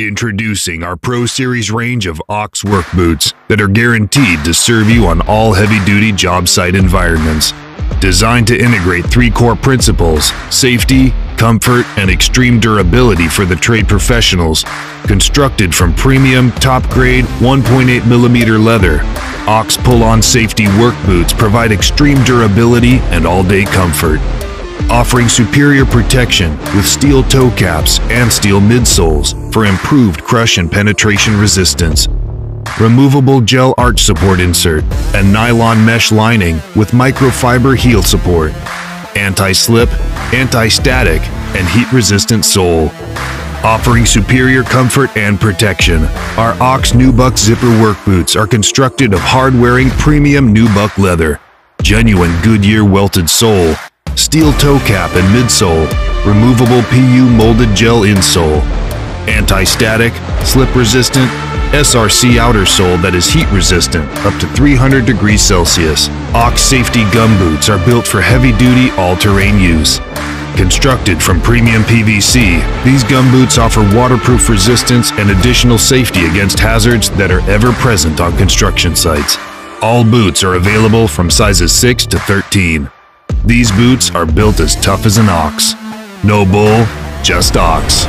Introducing our Pro Series range of Ox work boots that are guaranteed to serve you on all heavy-duty job site environments. Designed to integrate three core principles, safety, comfort, and extreme durability for the trade professionals. Constructed from premium, top-grade, 1.8mm leather, Ox pull-on safety work boots provide extreme durability and all-day comfort offering superior protection with steel toe caps and steel midsoles for improved crush and penetration resistance. Removable gel arch support insert and nylon mesh lining with microfiber heel support. Anti-slip, anti-static, and heat-resistant sole. Offering superior comfort and protection, our Ox Nubuck zipper work boots are constructed of hard-wearing premium Nubuck leather, genuine Goodyear welted sole, steel toe cap and midsole, removable PU molded gel insole, anti-static, slip-resistant, SRC outer sole that is heat resistant up to 300 degrees Celsius. Ox safety gum boots are built for heavy-duty all-terrain use. Constructed from premium PVC, these gum boots offer waterproof resistance and additional safety against hazards that are ever present on construction sites. All boots are available from sizes 6 to 13. These boots are built as tough as an ox. No bull, just ox.